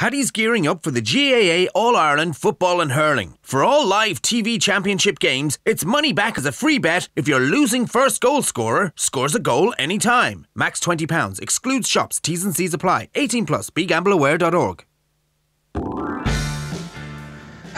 Paddy's gearing up for the GAA All Ireland Football and Hurling. For all live TV championship games, it's money back as a free bet if your losing first goal scorer scores a goal anytime. Max £20, excludes shops, T's and C's apply. 18 plus, begambleaware.org.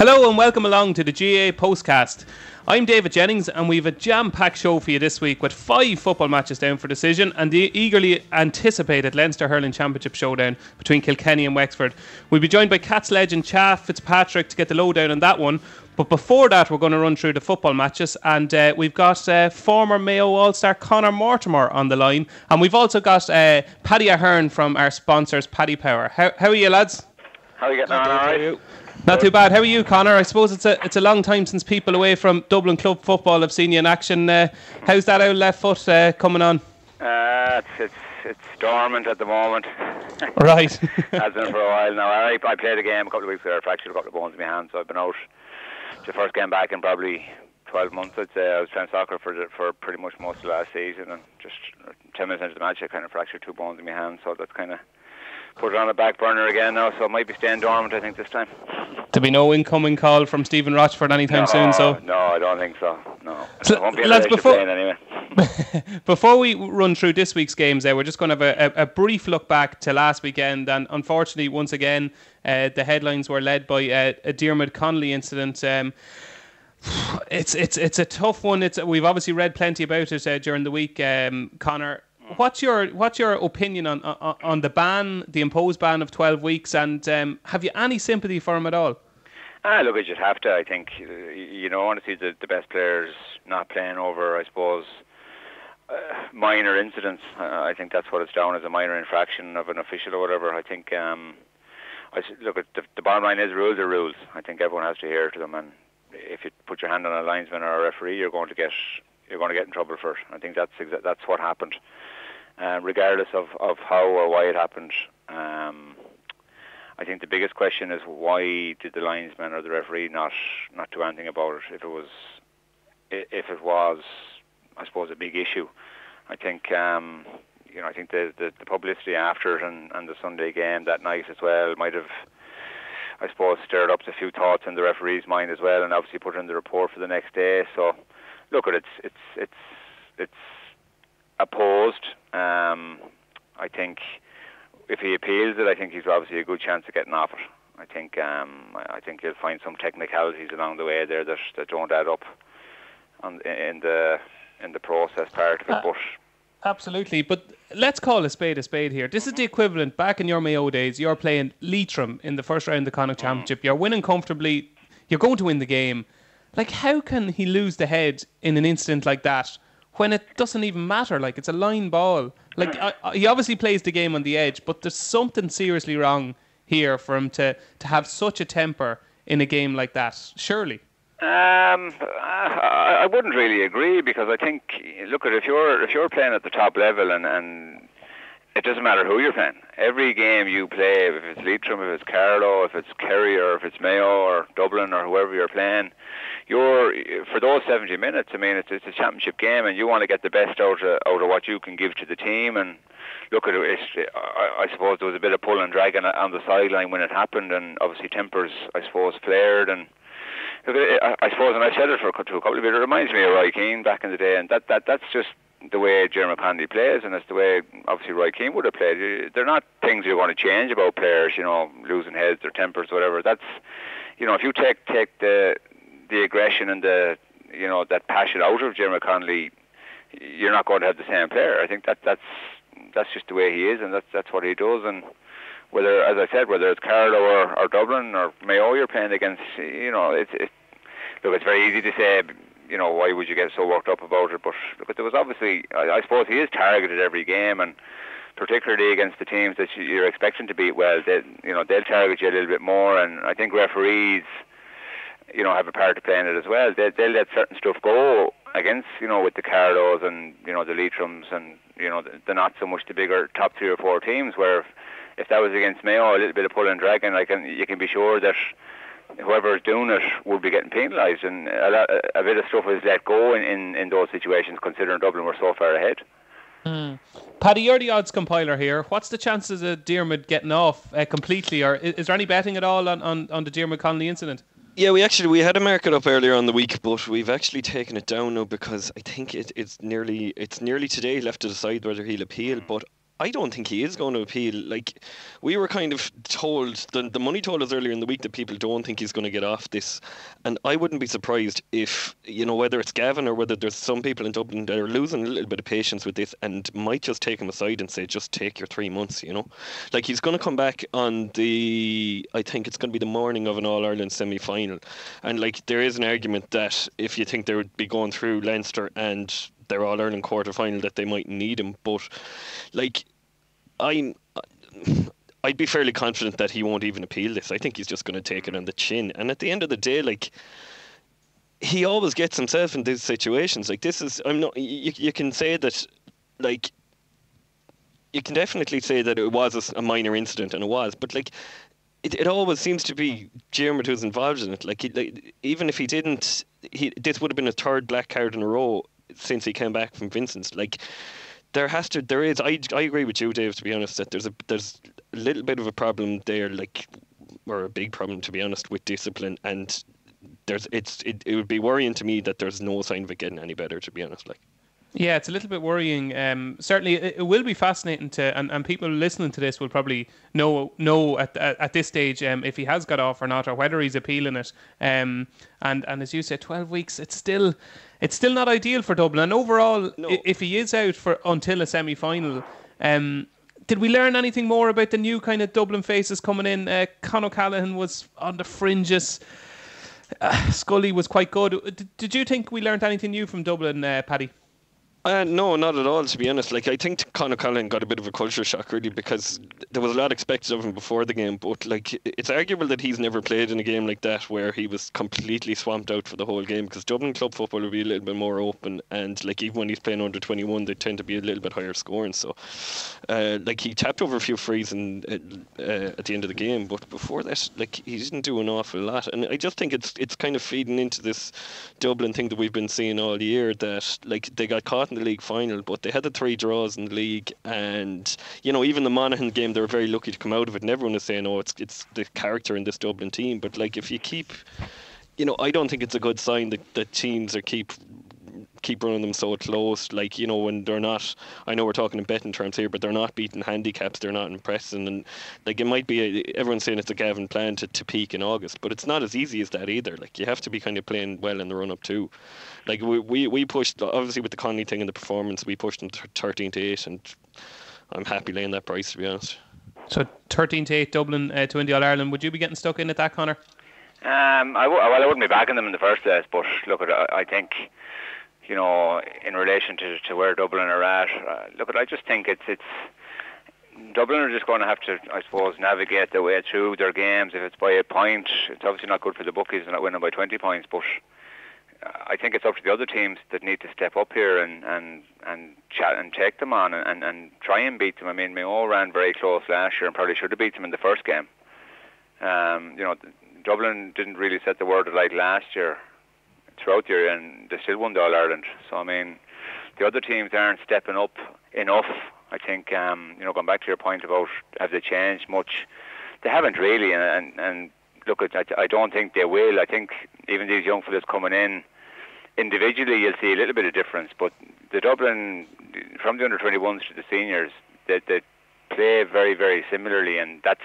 Hello and welcome along to the GAA Postcast. I'm David Jennings, and we've a jam packed show for you this week with five football matches down for decision and the eagerly anticipated Leinster Hurling Championship showdown between Kilkenny and Wexford. We'll be joined by Cats legend Cha Fitzpatrick to get the lowdown on that one. But before that, we're going to run through the football matches, and uh, we've got uh, former Mayo All Star Conor Mortimer on the line, and we've also got uh, Paddy Ahern from our sponsors, Paddy Power. How, how are you, lads? How are you getting on? All right. Not too bad. How are you, Connor? I suppose it's a it's a long time since people away from Dublin club football have seen you in action. Uh, how's that out left foot uh, coming on? Uh, it's, it's it's dormant at the moment. right. Has been for a while now. I, I played a game a couple of weeks ago. I fractured a couple of bones in my hand, so I've been out. It's the first game back in probably 12 months. I'd say I was playing soccer for the, for pretty much most of last season, and just 10 minutes into the match, I kind of fractured two bones in my hand. So that's kind of put it on the back burner again now, so it might be staying dormant, I think, this time. To be no incoming call from Stephen Rochford anytime no, soon, so? No, I don't think so. No. So, won't be lads, before, anyway. before we run through this week's games, there, we're just going to have a, a, a, brief look back to last weekend, and unfortunately, once again, uh, the headlines were led by uh, a Diarmuid Connolly incident. Um, it's it's it's a tough one. It's we've obviously read plenty about it uh, during the week, um, Connor what's your what's your opinion on, on, the ban, the imposed ban of twelve weeks, and um, have you any sympathy for him at all? Ah, look, I just have to. I think you know, honestly, the the best players not playing over, I suppose, uh, minor incidents. Uh, I think that's what it's down as a minor infraction of an official or whatever. I think. Um, I look at the, the bottom line is rules are rules. I think everyone has to adhere to them, and if you put your hand on a linesman or a referee, you're going to get you're going to get in trouble for it. I think that's exa- that's what happened uh, regardless of, of how or why it happened. Um, I think the biggest question is why did the linesman or the referee not not do anything about it? If it was, if it was, I suppose a big issue. I think um, you know I think the, the, the publicity after it and, and the Sunday game that night as well might have. I suppose stirred up a few thoughts in the referee's mind as well, and obviously put in the report for the next day. So, look, at it's it's it's it's opposed. Um, I think if he appeals it, I think he's obviously a good chance of getting off it. I think um, I think he'll find some technicalities along the way there that, that don't add up on, in the in the process part of it. Uh, but absolutely, but let's call a spade a spade here. This is the equivalent back in your Mayo days. You're playing Leitrim in the first round of the Connacht mm. Championship. You're winning comfortably. You're going to win the game. Like, how can he lose the head in an incident like that? When it doesn't even matter. Like it's a line ball. Like I, I, he obviously plays the game on the edge, but there's something seriously wrong here for him to to have such a temper in a game like that. Surely. Um, I, I wouldn't really agree because I think look at if you're if you're playing at the top level and and it doesn't matter who you're playing. Every game you play, if it's Leitrim, if it's Carlow, if it's Kerry, or if it's Mayo or Dublin or whoever you're playing, you're for those 70 minutes. I mean, it's, it's a championship game, and you want to get the best out of out of what you can give to the team. And look at it. I, I suppose there was a bit of pull and drag on, on the sideline when it happened, and obviously tempers, I suppose, flared and. I suppose, and I said it for a couple of years. It reminds me of Roy Keane back in the day, and that, that that's just the way Diarmuid Connolly plays, and it's the way obviously Roy Keane would have played. They're not things you're going to change about players, you know, losing heads, their tempers, whatever. That's, you know, if you take take the the aggression and the you know that passion out of Diarmuid Connolly, you're not going to have the same player. I think that that's that's just the way he is, and that's that's what he does. And whether, as I said, whether it's Carlow or, or Dublin or Mayo, you're playing against, you know, it's it, look, it's very easy to say, you know, why would you get so worked up about it? But look, there was obviously, I, I suppose he is targeted every game, and particularly against the teams that you're expecting to beat well, they, you know, they'll target you a little bit more. And I think referees you know, have a part to play in it as well. They, they'll let certain stuff go against, you know, with the Carlows and, you know, the Leitrims and, you know, the, the not so much the bigger top three or four teams where if, if that was against Mayo, a little bit of pull and drag, and I can, you can be sure that whoever is doing it will be getting penalised. And a, lot, a bit of stuff is let go in, in, in those situations considering Dublin were so far ahead. Mm. Paddy, you're the odds compiler here. What's the chances of Diarmuid getting off uh, completely, or is, is, there any betting at all on, on, on the Diarmuid Connolly incident? Yeah, we actually we had a market up earlier on the week, but we've actually taken it down now because I think it, it's nearly it's nearly today left to decide whether he'll appeal. But I don't think he is going to appeal. Like we were kind of told, the the money told us earlier in the week that people don't think he's going to get off this, and I wouldn't be surprised if you know whether it's Gavin or whether there's some people in Dublin that are losing a little bit of patience with this and might just take him aside and say, just take your three months. You know, like he's going to come back on the, I think it's going to be the morning of an All Ireland semi final, and like there is an argument that if you think they would be going through Leinster and their All Ireland quarter final that they might need him. But like I'm. I'd be fairly confident that he won't even appeal this. I think he's just going to take it on the chin. And at the end of the day, like he always gets himself in these situations. Like this is, I'm not. You, you can say that, like, you can definitely say that it was a, minor incident, and it was. But like, it, it always seems to be Diarmuid who's involved in it. Like, he, like, even if he didn't, he this would have been a third black card in a row since he came back from Vincent's. Like, there has to there is I, I agree with you Dave to be honest that there's a there's a little bit of a problem there like or a big problem to be honest with discipline and there's it's it, it would be worrying to me that there's no sign of it getting any better to be honest like yeah, it's a little bit worrying. Um, certainly, it, it, will be fascinating to, and, and people listening to this will probably know know at at, at this stage um, if he has got off or not, or whether he's appealing it. Um, and and as you said, twelve weeks. It's still it's still not ideal for Dublin. And overall, no. if he is out for until a semi final, um, did we learn anything more about the new kind of Dublin faces coming in? Uh, Con O'Callaghan was on the fringes. Uh, Scully was quite good. Did, did you think we learned anything new from Dublin, uh, Paddy? Uh, no, not at all. To be honest, like I think Con O'Callaghan got a bit of a culture shock really because there was a lot expected of him before the game. But like, it's arguable that he's never played in a game like that where he was completely swamped out for the whole game. Because Dublin club football would be a little bit more open, and like even when he's playing under twenty one, they tend to be a little bit higher scoring. So, uh, like he tapped over a few frees and uh, at the end of the game, but before that, like he didn't do an awful lot. And I just think it's it's kind of feeding into this Dublin thing that we've been seeing all year that like they got caught in the league final, but they had the three draws in the league, and you know even the Monaghan game, they were very lucky to come out of it. And everyone is saying, "Oh, it's it's the character in this Dublin team," but like if you keep you know, I don't think it's a good sign that, that teams are keep keep running them so close. Like you know, when they're not. I know we're talking in betting terms here, but they're not beating handicaps. They're not impressing, and like it might be. A, everyone's saying it's a Gavin plan to, to peak in August, but it's not as easy as that either. Like you have to be kind of playing well in the run up too. Like we we, we pushed obviously with the Connolly thing and the performance, we pushed them thirteen to eight, and I'm happy laying that price to be honest. So 13 to 8 Dublin uh, to Indy All Ireland. Would you be getting stuck in at that, Connor? Um, I w- well, I wouldn't be backing them in the first place, but look, at I think you know, in relation to, to where Dublin are at. Uh, look, I just think it's it's Dublin are just going to have to, I suppose, navigate their way through their games. If it's by a point, it's obviously not good for the bookies not winning by 20 points, but uh, I think it's up to the other teams that need to step up here and and and chat and take them on and, and try and beat them. I mean, Mayo ran very close last year and probably should have beat them in the first game. Um, you know, Dublin didn't really set the world alight last year throughout the year, and they still won the All Ireland. So I mean, the other teams aren't stepping up enough. I think um, you know, going back to your point about have they changed much? They haven't really, and and, and look, I, I don't think they will. I think even these young fellas coming in individually, you'll see a little bit of difference. But the Dublin, from the under 21s to the seniors, they, they play very, very similarly, and that's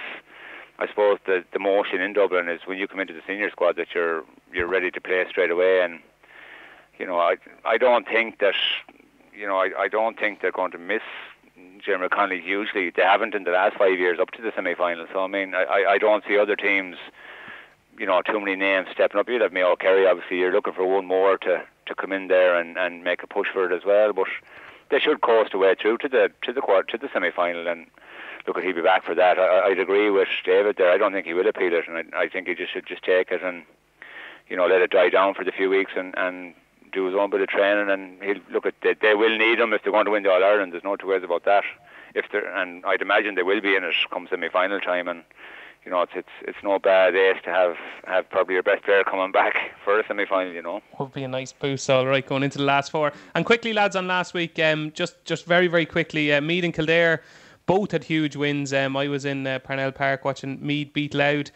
I suppose the the motion in Dublin is when you come into the senior squad that you're you're ready to play straight away. And you know, I I don't think that you know I I don't think they're going to miss Jim Connolly hugely. They haven't in the last five years up to the semi-final. So I mean, I I don't see other teams. You know, too many names stepping up. You'd have Mayo Kerry, obviously. You're looking for one more to, to come in there and, and make a push for it as well. But they should coast away through to the to the quarter to the semi final and look, he'd be back for that. I, would agree with David there. I don't think he will appeal it, and I, I think he just should just take it and you know let it die down for the few weeks and and do his own bit of training. And he'll look at they, they will need him if they're going to win the All Ireland. There's no two ways about that. If they and I'd imagine they will be in it come semi final time and you know, it's it's it's no bad ace to have have probably your best player coming back for a semi final. You know, would be a nice boost. All right, going into the last four. And quickly, lads, on last week, um, just just very very quickly, uh, Meath and Kildare both had huge wins. Um, I was in uh, Parnell Park watching Meath beat Louth.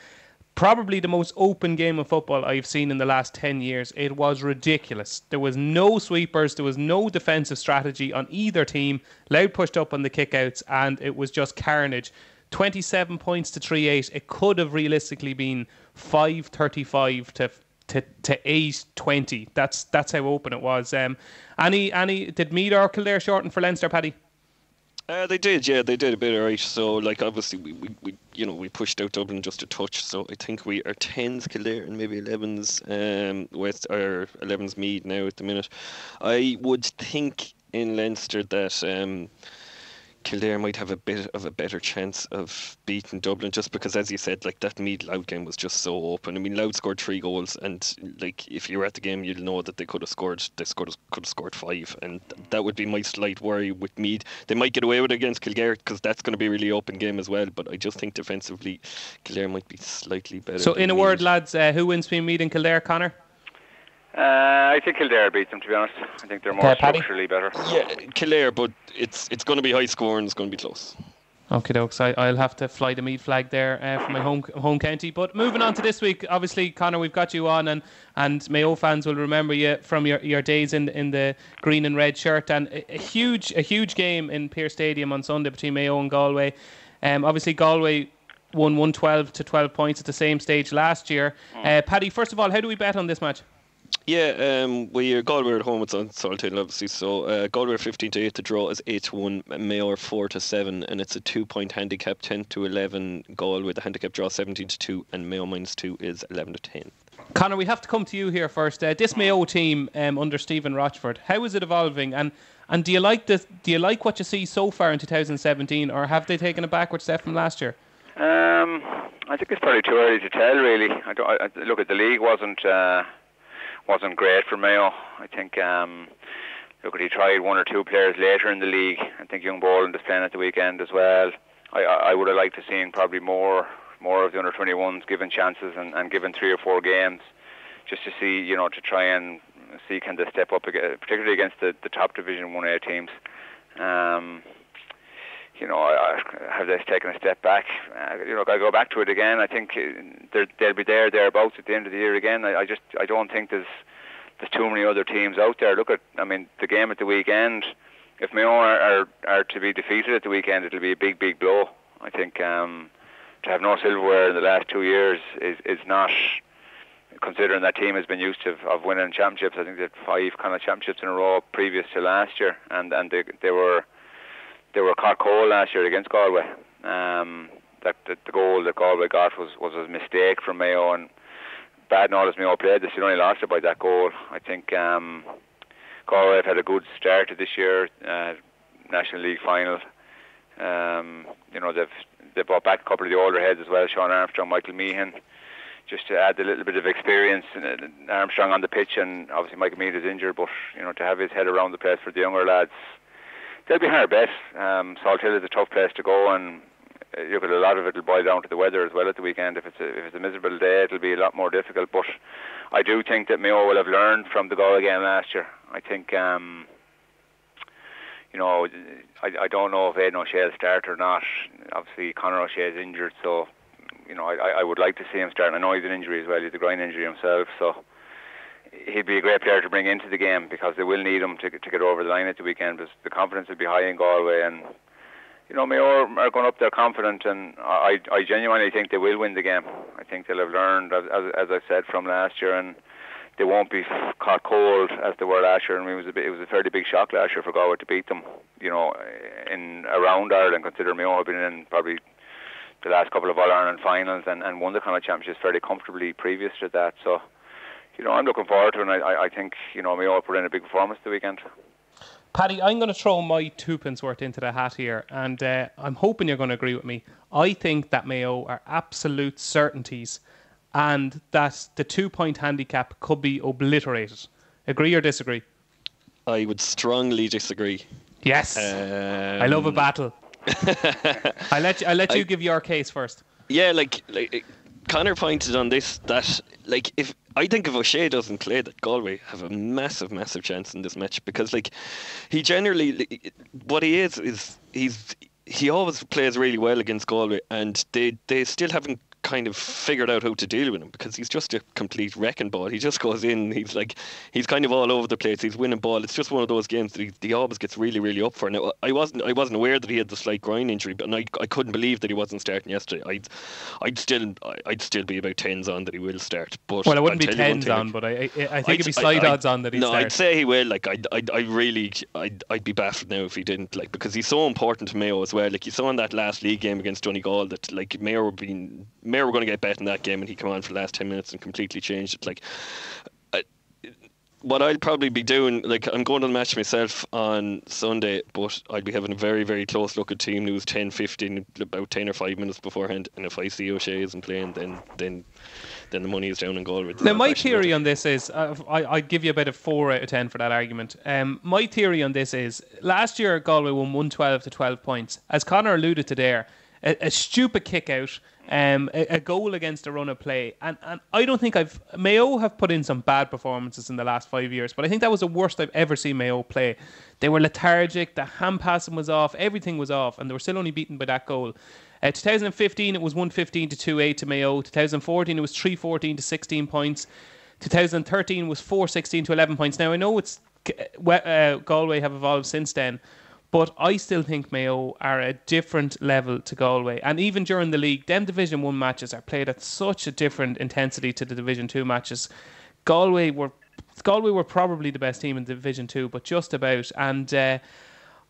Probably the most open game of football I've seen in the last 10 years. It was ridiculous. There was no sweepers, there was no defensive strategy on either team. Louth pushed up on the kickouts, and it was just carnage. 27 points to 3 8. It could have realistically been 5 35 to to, to 8 20. That's that's how open it was. Um, any, any, did Meath or Kildare shorten for Leinster, Paddy? Uh, they did, yeah, they did a bit alright. So, like, obviously, we, we, we, you know, we pushed out Dublin just a touch. So, I think we are tens Kildare and maybe 11s um, West or 11s Meath now at the minute. I would think in Leinster that um, Kildare might have a bit of a better chance of beating Dublin just because, as you said, like that Meath Louth game was just so open. I mean, Louth scored three goals, and like if you were at the game, you'll know that they could have scored. They scored could have scored five, and that would be my slight worry with Meath. They might get away with it against Kildare because that's going to be a really open game as well. But I just think defensively, Kildare might be slightly better. So, in a Meath. word, lads, uh, who wins between Meath and Kildare, Connor? Uh, I think Kildare beat them. To be honest, I think they're more Okay, Paddy? structurally better. Yeah, Kildare, but it's it's going to be high scoring. It's going to be close. Okay, dokes. I, I'll have to fly the Meath flag there uh, for my home home county. But moving on to this week, obviously, Connor, we've got you on, and, and Mayo fans will remember you from your, your days in in the green and red shirt, and a, a huge a huge game in Pearse Stadium on Sunday between Mayo and Galway. Um, obviously, Galway won 112 to 12 points at the same stage last year. Uh, Paddy, first of all, how do we bet on this match? Yeah, um, we are Galway at home. It's on Salthill, obviously. So uh, Galway are fifteen to eight. The draw is eight to one. Mayo four to seven, and it's a two-point handicap, ten to eleven. Galway the handicap draw seventeen to two, and Mayo minus two is eleven to ten. Connor, we have to come to you here first. Uh, this Mayo team um, under Stephen Rochford, how is it evolving? And and do you like the do you like what you see so far in 2017, or have they taken a backward step from last year? Um, I think it's probably too early to tell. Really, I don't. I, I- look at the league wasn't uh, wasn't great for Mayo. I think. Um, look, he tried one or two players later in the league. I think Young Boland is playing at the weekend as well. I, I would have liked to seen probably more more of the under 21s given chances and, and given three or four games, just to see you know to try and see can they step up again, particularly against the, the top Division One A teams. Um, you know, have they taken a step back? Uh, you know, I go back to it again. I think uh, they'll be there, thereabouts at the end of the year again. I, I just, I don't think there's, there's too many other teams out there. Look at, I mean, the game at the weekend. If Mayo are, are, are to be defeated at the weekend, it'll be a big, big blow. I think um, to have no silverware in the last two years is, is not, considering that team has been used to of winning championships. I think they had five kind of championships in a row previous to last year, and and they they were they were caught cold last year against Galway. Um, that, that the goal that Galway got was was a mistake from Mayo, and bad note as Mayo played they only lost it by that goal. I think um, Galway have had a good start to this year, uh, National League final. Um, you know they've they brought back a couple of the older heads as well, Sean Armstrong, Michael Meehan, just to add a little bit of experience. Uh, Armstrong on the pitch, and obviously Michael Meehan is injured, but you know to have his head around the place for the younger lads they'll be hard bet. Um, Salt Hill is a tough place to go, and uh, look at a lot of it will boil down to the weather as well at the weekend. If it's a, if it's a miserable day, it'll be a lot more difficult. But I do think that Mayo will have learned from the Galway game last year. I think. Um, you know, I, I don't know if Aidan O'Shea will start or not. Obviously, Conor O'Shea is injured, so you know I, I would like to see him start. I know he's an injury as well. He's a groin injury himself, so he'd be a great player to bring into the game because they will need him to to get over the line at the weekend. Because the confidence will be high in Galway, and you know Mayo are going up there confident, and I I genuinely think they will win the game. I think they'll have learned, as as, I said from last year, and they won't be caught cold as they were last year. I mean, it was a bit, it was a fairly big shock last year for Galway to beat them. You know, in around Ireland, considering Mayo have been in probably the last couple of All Ireland finals and, and won the kind of championships fairly comfortably previous to that. So, you know, I'm looking forward to it. And I, I think you know Mayo put in a big performance the weekend. Paddy, I'm going to throw my twopence worth into the hat here, and uh, I'm hoping you're going to agree with me. I think that Mayo are absolute certainties, and that the two point handicap could be obliterated. Agree or disagree? I would strongly disagree. Yes. Um, I love a battle. I let you, I let you I- give your case first. Yeah, like like Connor pointed on this that like if I think if O'Shea doesn't play, that Galway have a massive, massive chance in this match because like he generally what he is is he's he always plays really well against Galway and they they still haven't kind of figured out how to deal with him because he's just a complete wrecking ball. He just goes in. He's like he's kind of all over the place. He's winning ball. It's just one of those games that he, he always gets really really up for. Now I wasn't I wasn't aware that he had the slight groin injury, but I, I couldn't believe that he wasn't starting yesterday. I'd I'd still I'd still be about tens on that he will start. But well, I wouldn't be tens on, like, but I I, I think I'd, it'd be slight odds on that he. No, start. I'd say he will. Like I I I really I'd I'd be baffled now if he didn't. Like because he's so important to Mayo as well. Like you saw in that last league game against Donegal that like Mayo were being Mayo were going to get bet in that game, and he came on for the last ten minutes and completely changed it. Like, I, what I'll probably be doing, like I'm going to the match myself on Sunday, but I'd be having a very, very close look at team news 10, 15, about 10 or 5 minutes beforehand. And if I see O'Shea isn't playing, then then then the money is down in Galway. Now, my theory on this is uh, I, I give you about a bit of 4 out of 10 for that argument. Um, my theory on this is last year Galway won 112 to 12 points. As Connor alluded to there, a, a stupid kick out um, a, a, goal against a run of play. And, and I don't think I've. Mayo have put in some bad performances in the last five years, but I think that was the worst I've ever seen Mayo play. They were lethargic, the hand passing was off, everything was off, and they were still only beaten by that goal. Uh, 2015, it was 115 to 2 to Mayo. 2014, it was 314 to 16 points. 2013 was 416 to 11 points. Now, I know it's uh, Galway have evolved since then, but I still think Mayo are a different level to Galway. And even during the league, them Division 1 matches are played at such a different intensity to the Division 2 matches. Galway were Galway were probably the best team in Division 2, but just about. And uh,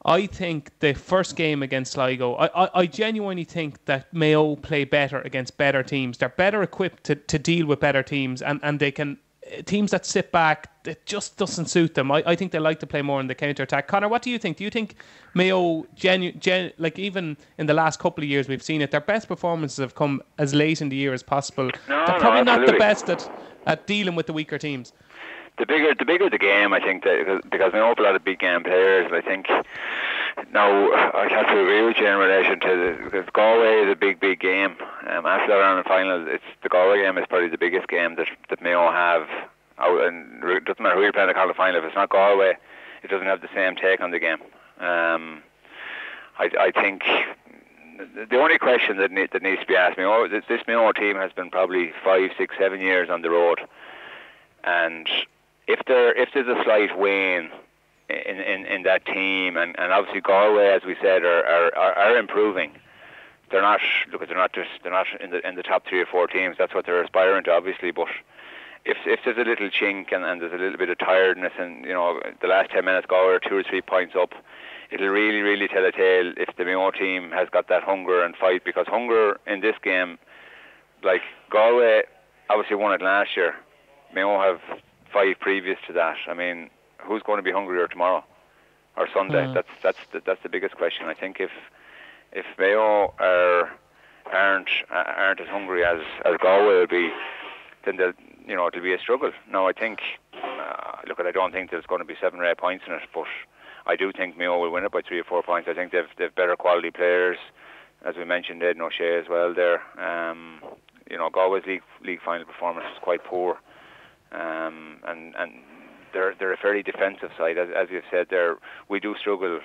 I think the first game against Sligo, I, I, I, genuinely think that Mayo play better against better teams. They're better equipped to, to deal with better teams, and, and they can teams that sit back, it just doesn't suit them. I, I think they like to play more in the counter attack. Connor, what do you think? Do you think Mayo, genu- gen- like even in the last couple of years, we've seen it, their best performances have come as late in the year as possible. No, They're probably no, not the best at, at dealing with the weaker teams. The bigger, the bigger the game, I think, that, because Mayo have a lot of big game players. I think now, I have to agree with you in relation to the, because Galway is a big, big game. Um, after the round of final, it's the Galway game is probably the biggest game that that Mayo have. Out, and it doesn't matter who you're playing the quarter final. If it's not Galway, it doesn't have the same take on the game. Um, I, I think the only question that, need, that needs to be asked me, oh, this, this Mayo team has been probably five, six, seven years on the road, and if there if there's a slight wane in, in, in that team, and, and obviously Galway, as we said, are, are, are improving. They're not look, they're not just they're not in the in the top three or four teams. That's what they're aspiring to, obviously. But if if there's a little chink and, and there's a little bit of tiredness, and you know the last ten minutes Galway are two or three points up, it'll really really tell a tale if the Mayo team has got that hunger and fight. Because hunger in this game, like Galway, obviously won it last year. Mayo have five previous to that. I mean, who's going to be hungrier tomorrow or Sunday? Mm. That's that's the, that's the biggest question. I think if if Mayo are aren't aren't as hungry as as Galway will be, then they'll you know it'll be a struggle. No, I think uh, look, I don't think there's going to be seven or eight points in it, but I do think Mayo will win it by three or four points. I think they've they've better quality players, as we mentioned, Ed O'Shea as well. There, um, you know, Galway's league league final performance was quite poor, um, and and they're they're a fairly defensive side. As, as you've said, there we do struggle,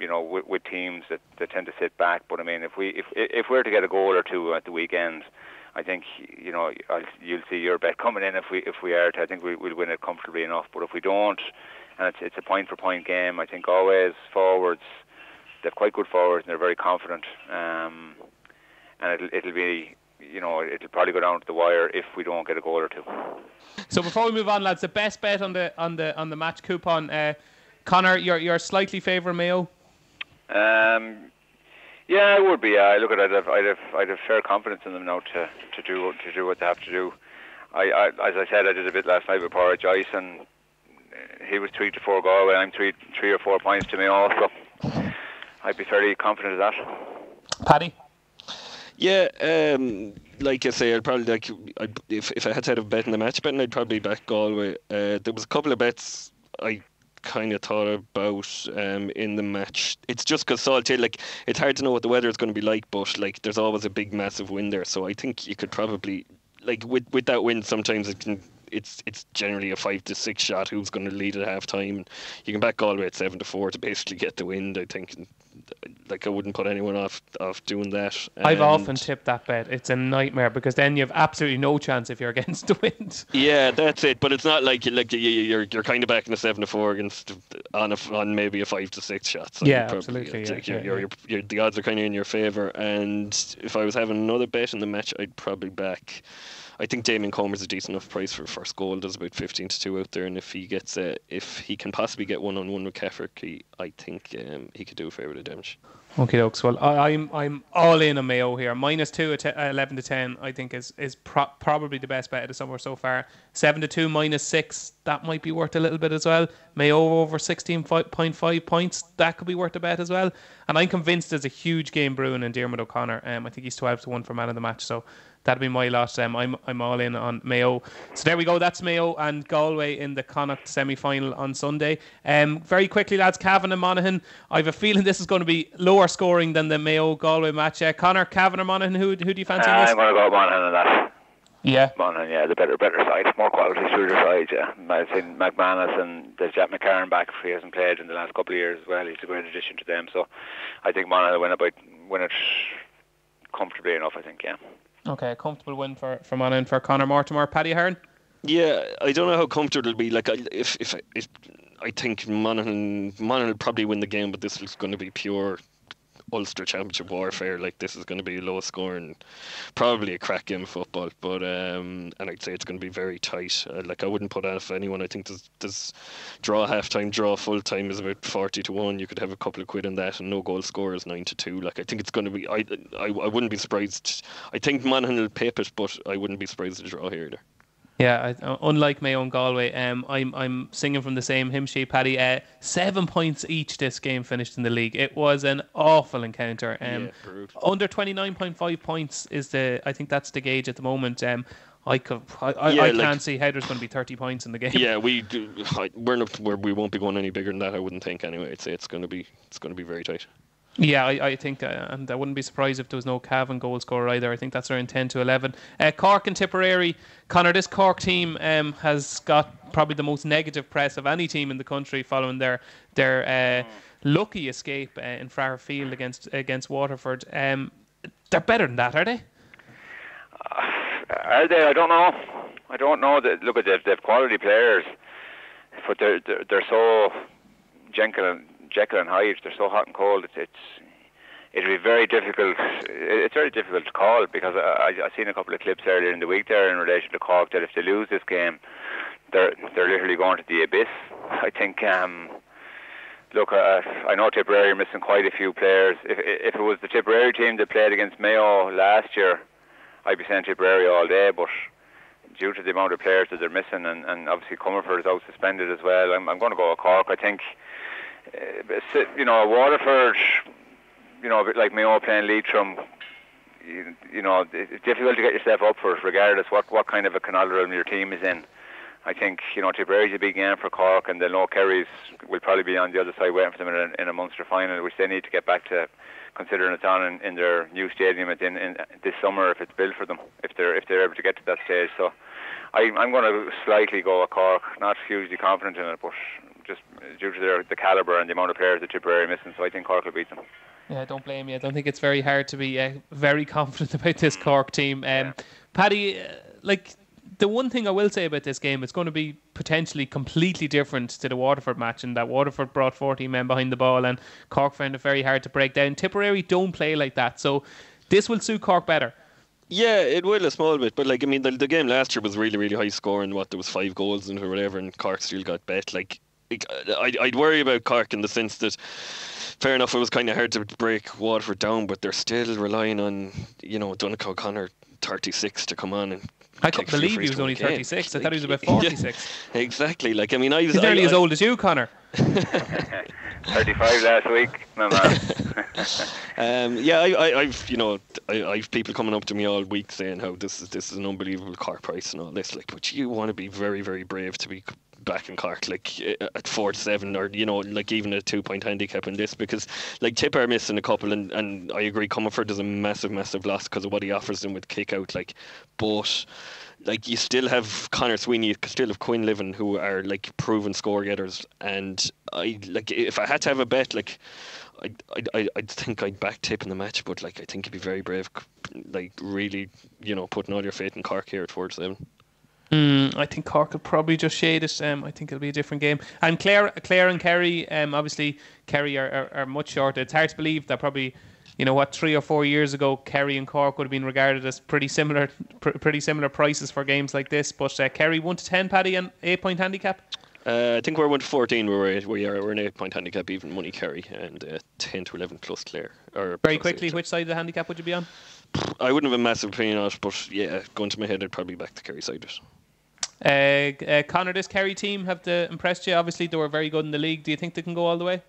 you know, with, with teams that, that tend to sit back. But I mean, if we if if we're to get a goal or two at the weekend, I think you know I'll, you'll see your bet coming in. If we if we are, to, I think we, we'll win it comfortably enough. But if we don't, and it's it's a point for point game, I think always forwards. They've quite good forwards and they're very confident. Um, and it'll it'll be you know, it'll probably go down to the wire if we don't get a goal or two. So before we move on, lads, the best bet on the on the on the match coupon, uh, Connor, you're you're slightly favouring Mayo. Um, yeah, I would be. Yeah, look at it. I'd have, I'd have, I'd have fair confidence in them now to, to do to do what they have to do. I, I, as I said, I did a bit last night with Porridge Ice, and he was three to four Galway. And I'm three, three or four points to me also. I'd be fairly confident of that. Paddy. Yeah, um, like I say, I'd probably like I'd, if if I had to have a bet in the match betting, I'd probably back Galway. Uh, there was a couple of bets I kind of thought about um, in the match. It's just because Salthill, like, it's hard to know what the weather is going to be like, but like, there's always a big, massive wind there. So I think you could probably, like, with with that wind, sometimes it can. It's it's generally a five to six shot. Who's going to lead at half time? And you can back Galway at seven to four to basically get the wind. I think like I wouldn't put anyone off off doing that. I've often tipped that bet. It's a nightmare because then you have absolutely no chance if you're against the wind. Yeah, that's it. But it's not like like you're you're kind of back in a seven to four against on a, on maybe a five to six shot. So yeah, probably, absolutely. Yeah, like you're, yeah, you're, the odds are kind of in your favour. And if I was having another bet in the match, I'd probably back. I think Damien Comer's a decent enough price for first goal. There's about 15 to 2 out there, and if he gets a, if he can possibly get one on one with Cafferkey, I think um, he could do a fair bit of damage. Okay, dokes. Well, I, am I'm, I'm all in on Mayo here. Minus two at uh, 11 to 10, I think is is pro- probably the best bet of the summer so far. Seven to two, minus six, that might be worth a little bit as well. Mayo over 16.5 points, that could be worth a bet as well. And I'm convinced there's a huge game brewing in Diarmuid O'Connor. Um, I think he's 12 to one for man of the match. So that'll be my lot. Um, I'm I'm all in on Mayo. So there we go. That's Mayo and Galway in the Connacht semi final on Sunday. Um, very quickly, lads, Cavan and Monaghan. I have a feeling this is going to be lower scoring than the Mayo Galway match. Uh, Connor, Cavan or Monaghan? Who who do you fancy? Uh, I'm going to go Monaghan on that. Yeah. Monaghan, yeah, the better better side, more quality through the side, yeah. I've seen McManus and there's Jack McCarron back if he hasn't played in the last couple of years as well. He's a great addition to them. So I think Monaghan will win it by win it comfortably enough, I think, yeah. Okay, a comfortable win for for Monaghan for Conor Mortimer, Paddy Hearn. Yeah, I don't know how comfortable it'll be. Like, if if, if I think Monaghan Monaghan will probably win the game, but this is going to be pure Ulster Championship warfare. Like this is going to be low scoring, probably a crack game football. But um, and I'd say it's going to be very tight. Uh, like I wouldn't put off anyone. I think this, there's draw half time, draw full time is about forty to one. You could have a couple of quid on that, and no goal score is nine to two. Like I think it's going to be. I I, I wouldn't be surprised. I think Monaghan will pip it, but I wouldn't be surprised to draw here either. Yeah, I, uh, unlike Mayo and Galway, um, I'm I'm singing from the same hymn sheet, Paddy. Uh, seven points each. This game finished in the league. It was an awful encounter. Um, yeah, under twenty nine point five points is the. I think that's the gauge at the moment. Um, I could, I, yeah, I, can't see how there's going to be 30 points in the game. Yeah, we do. I, we're not, we're, we won't be going any bigger than that. I wouldn't think anyway. I'd say it's going to be, it's going to be very tight. Yeah, I, I think, uh, and I wouldn't be surprised if there was no Cavan goal scorer either. I think that's around 10 to 11. Uh, Cork and Tipperary. Connor, this Cork team um, has got probably the most negative press of any team in the country following their their uh, lucky escape uh, in Fraher Field against against Waterford. Um, they're better than that, are they? Uh, are they? I don't know. I don't know. That look at they have quality players, but they're they're, they're so Jekyll Jekyll and Hyde. They're so hot and cold. It's, it's it'll be very difficult. It's very difficult to call because I, I, I've seen a couple of clips earlier in the week there in relation to Cork that if they lose this game, they're they're literally going to the abyss. I think. Um, look, uh, I know Tipperary are missing quite a few players. If if it was the Tipperary team that played against Mayo last year, I'd be saying Tipperary all day. But due to the amount of players that they're missing, and, and obviously Comerford is out suspended as well, I'm, I'm going to go with Cork. I think uh, you know, Waterford, you know, like Mayo playing Leitrim, you, you know, it's difficult to get yourself up for it, regardless what what kind of a conundrum your team is in. I think you know Tipperary's a big game for Cork, and the know Kerry's will probably be on the other side waiting for them in a, in a Munster final, which they need to get back to, considering it's on in, in their new stadium in, in this summer if it's built for them, if they're if they're able to get to that stage. So, I, I'm going to slightly go a Cork, not hugely confident in it, but just due to their, the calibre and the amount of players that Tipperary are missing. So I think Cork will beat them. Yeah, don't blame you. I don't think it's very hard to be uh, very confident about this Cork team. Um, yeah. Paddy, uh, like the one thing I will say about this game, it's going to be potentially completely different to the Waterford match, in that Waterford brought 14 men behind the ball, and Cork found it very hard to break down. Tipperary don't play like that, so this will suit Cork better. Yeah, it will a small bit, but like I mean, the, the game last year was really, really high scoring. What there was five goals and whatever, and Cork still got bet. Like I'd, I'd worry about Cork in the sense that fair enough, it was kind of hard to break Waterford down, but they're still relying on you know Donncha O'Connor 36 to come on and. I couldn't believe he was only 36. Like, I thought he was about 46. Yeah, exactly. Like I mean, I was He's nearly I, as old as you, Connor. 35 last week, my man. um, yeah, I, have you know, I, I've people coming up to me all week saying how this is this is an unbelievable car price and all this. Like, but you want to be very, very brave to be back in Cork, like uh, at four to seven, or you know, like even a two point handicap in this, because like Tip are missing a couple, and, and I agree, Comerford is a massive, massive loss because of what he offers them with kick out, like, but like you still have Connor Sweeney, you still have Quinlivan, who are like proven score getters, and I like if I had to have a bet, like. I, I, I think I'd back tip in the match, but like I think you'd be very brave, like really, you know, putting all your faith in Cork here at four seven. Mm, I think Cork will probably just shade it. Um, I think it'll be a different game. And Clare, Clare and Kerry, um, obviously Kerry are, are, are, much shorter. It's hard to believe that probably, you know, what three or four years ago, Kerry and Cork would have been regarded as pretty similar, pr- pretty similar prices for games like this. But uh, Kerry one to ten, Paddy, and eight point handicap. Uh, I think we're one to fourteen. We're we are we're an eight point handicap, even money Kerry, and uh, ten to eleven plus Clare. Or very quickly, eight. which side of the handicap would you be on? I wouldn't have a massive opinion on it, but yeah, going to my head, I'd probably back the Kerry side it. Uh, uh, Connor, this Kerry team have impressed you? Obviously, they were very good in the league. Do you think they can go all the way?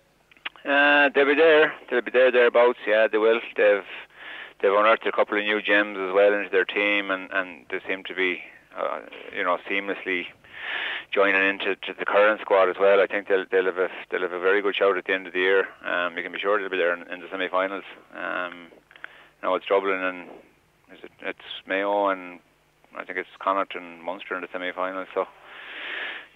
Uh, they'll be there. They'll be there thereabouts. Yeah, they will. They've they've unearthed a couple of new gems as well into their team, and and they seem to be, uh, you know, seamlessly joining into the current squad as well. I think they'll they'll have a they'll have a very good shout at the end of the year. Um, you can be sure they'll be there in, in the semi-finals. Um, it's Dublin and it, it's Mayo and I think it's Connacht and Munster in the semi-finals. So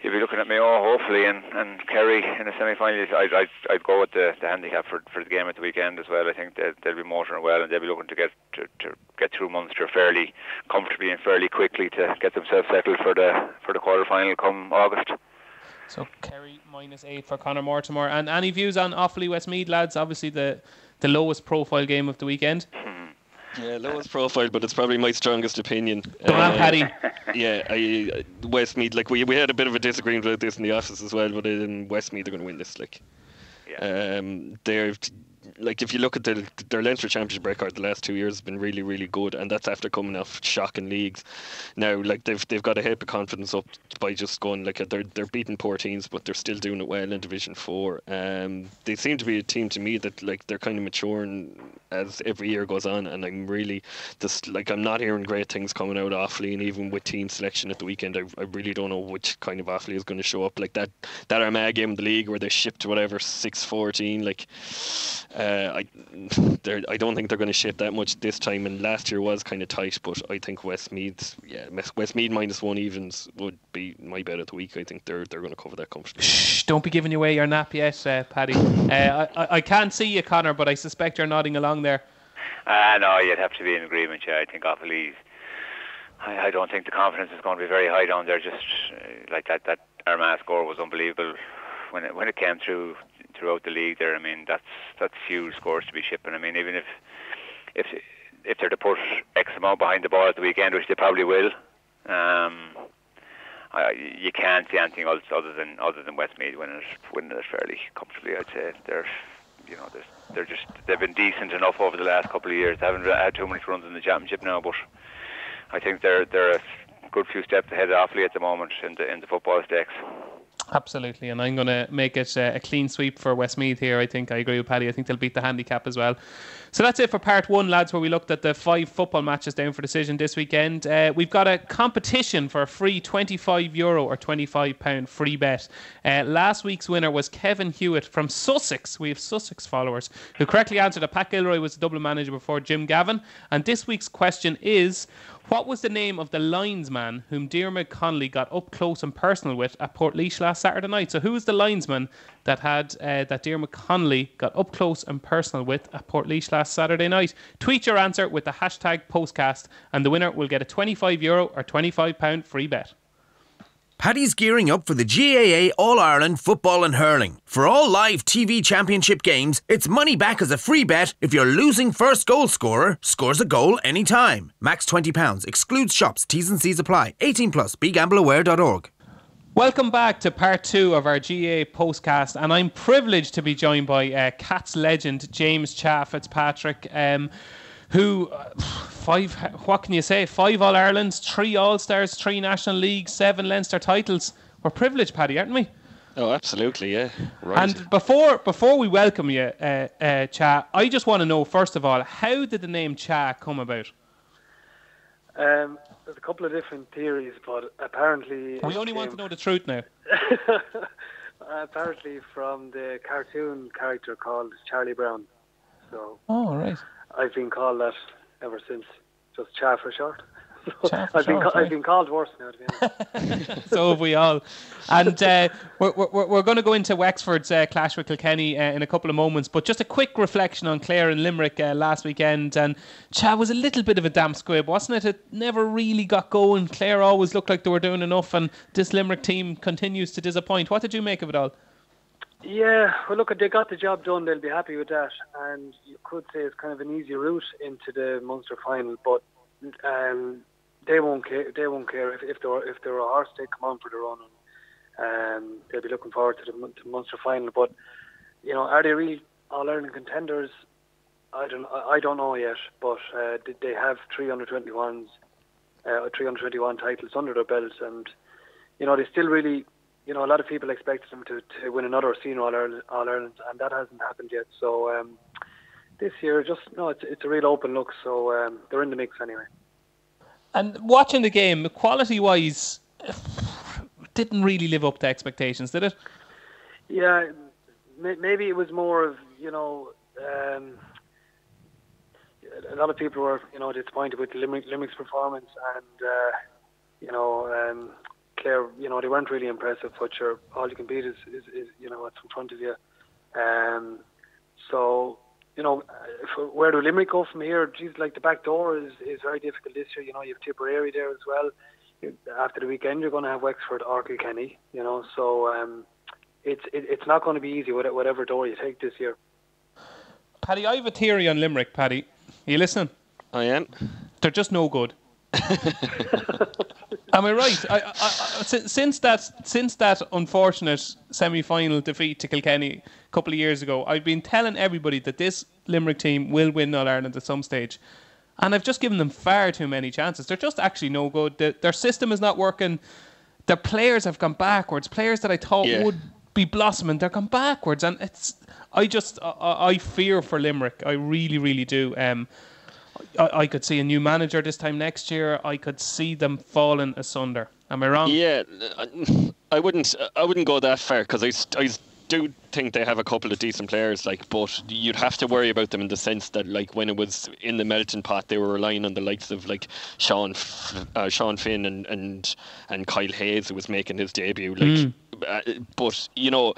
you'll be looking at Mayo hopefully and, and Kerry in the semi-finals. I'd, I'd, I'd go with the, the handicap for, for the game at the weekend as well. I think they'll, they'll be motoring well and they'll be looking to get to, to get through Munster fairly comfortably and fairly quickly to get themselves settled for the for the quarter final come August. So Kerry minus eight for Conor Mortimer. And any views on Offaly Westmeath lads? Obviously the the lowest profile game of the weekend. Hmm. Yeah, lowest profile, but it's probably my strongest opinion. Go on, uh, Paddy. Yeah, I, Westmeath. Like we we had a bit of a disagreement about this in the office as well, but in Westmeath they're going to win this. Like, yeah. um, they're like if you look at their their Leinster Championship record, the last two years has been really really good, and that's after coming off shocking leagues. Now, like they've they've got a heap of confidence up by just going like they're they're beating poor teams, but they're still doing it well in Division Four. Um, they seem to be a team to me that like they're kind of maturing as every year goes on, and I'm really just like I'm not hearing great things coming out of Offaly, and even with team selection at the weekend, I, I really don't know which kind of Offaly is going to show up. Like that that Armagh game in the league where they shipped whatever six fourteen, like. Uh, I I don't think they're going to ship that much this time. And last year was kind of tight, but I think Westmeath, yeah, Westmeath minus one evens would be my bet of the week. I think they're they're going to cover that comfortably. Shh! Don't be giving away your nap yet, uh, Paddy. uh, I I can't see you, Connor, but I suspect you're nodding along there. Uh, no, you'd have to be in agreement. Yeah, I think Offaly's. I, I don't think the confidence is going to be very high down there. Just uh, like that, that Armagh score was unbelievable when it when it came through throughout the league there. I mean, that's that's huge scores to be shipping. I mean, even if if if they're to put X amount behind the ball at the weekend, which they probably will, um, I, you can't see anything else other than other than Westmeath winning it, winning it fairly comfortably. I'd say they're you know they're, they're just they've been decent enough over the last couple of years. They haven't had too many runs in the championship now, but I think they're they're a good few steps ahead of Offaly at the moment in the in the football stakes. Absolutely, and I'm going to make it uh, a clean sweep for Westmeath here. I think I agree with Paddy. I think they'll beat the handicap as well. So that's it for part one, lads, where we looked at the five football matches down for decision this weekend. Uh, we've got a competition for a free 25 euro or 25 pound free bet. Uh, last week's winner was Kevin Hewitt from Sussex. We have Sussex followers who correctly answered that Pat Gilroy was the double manager before Jim Gavin. And this week's question is what was the name of the linesman whom Diarmuid Connolly got up close and personal with at Portlaoise last Saturday night? So who was the linesman that had uh, that Diarmuid Connolly got up close and personal with at Portlaoise last Saturday night? Tweet your answer with the hashtag postcast, and the winner will get a 25 euro or 25 pound free bet. Paddy's gearing up for the GAA All Ireland Football and Hurling. For all live TV championship games, it's money back as a free bet if your losing first goal scorer scores a goal anytime. Max £20, excludes shops, T's and C's apply. 18 plus, begambleaware.org. Welcome back to part two of our GAA postcast, and I'm privileged to be joined by uh, Cats legend James Cha Fitzpatrick. Um, who uh, five what can you say five all irelands three all stars three national leagues seven leinster titles we're privileged paddy aren't we oh absolutely yeah right. and before before we welcome you uh, uh, cha i just want to know first of all how did the name cha come about Um, there's a couple of different theories, but apparently We it only want to know the truth now. apparently from the cartoon character called Charlie Brown. So Oh, right. I've been called that ever since. Just Cha for short. So Cha for I've been ca- right. I've been called worse now. To be honest. so have we all. And uh, we're, we're, we're going to go into Wexford's uh, clash with Kilkenny uh, in a couple of moments. But just a quick reflection on Clare and Limerick uh, last weekend. And Cha was a little bit of a damp squib, wasn't it? It never really got going. Clare always looked like they were doing enough, and this Limerick team continues to disappoint. What did you make of it all? Yeah, well, look, they got the job done, they'll be happy with that. And you could say it's kind of an easy route into the Munster final, but um, they won't care. They won't care if, if they're if they're a horse, they come on for the run. And, um, they'll be looking forward to the, to Munster final. But you know, are they really All Ireland contenders? I don't. I don't know yet. But uh, they have 321s, uh, 321 titles under their belts, and you know they still really you know, a lot of people expected them to, to win another senior All Ireland, All Ireland, and that hasn't happened yet. So um, this year, just no, it's it's a real open look. So um, they're in the mix anyway. And watching the game, quality wise, didn't really live up to expectations, did it? Yeah, may, maybe it was more of you know. Um, a lot of people were, you know, disappointed with Limerick, Limerick's performance, and uh, you know, um, Clare, you know, they weren't really impressive. But sure, all you can beat is, is, is you know, what's in front of you. Um, so, you know, if, where do Limerick go from here? Geez, like the back door is, is very difficult this year. You know, you have Tipperary there as well. After the weekend, you're going to have Wexford or Kilkenny. You know, so um, it's it, it's not going to be easy with whatever door you take this year. Paddy, I have a theory on Limerick, Paddy. Are you listening? I am. They're just no good. Am I right? I, I, I, since that since that unfortunate semi-final defeat to Kilkenny a couple of years ago, I've been telling everybody that this Limerick team will win All Ireland at some stage, and I've just given them far too many chances. They're just actually no good. The, their system is not working. Their players have gone backwards. Players that I thought Yeah. would be blossoming, they're gone backwards, and it's. I just I, I I fear for Limerick. I really, really do. Um, I, I could see a new manager this time next year. I could see them falling asunder. Am I wrong? Yeah, I wouldn't. I wouldn't go that far because I, I do think they have a couple of decent players. Like, but you'd have to worry about them in the sense that, like, when it was in the melting pot, they were relying on the likes of like Sean, uh, Sean Finn and and and Kyle Hayes, who was making his debut. Like, uh, but you know.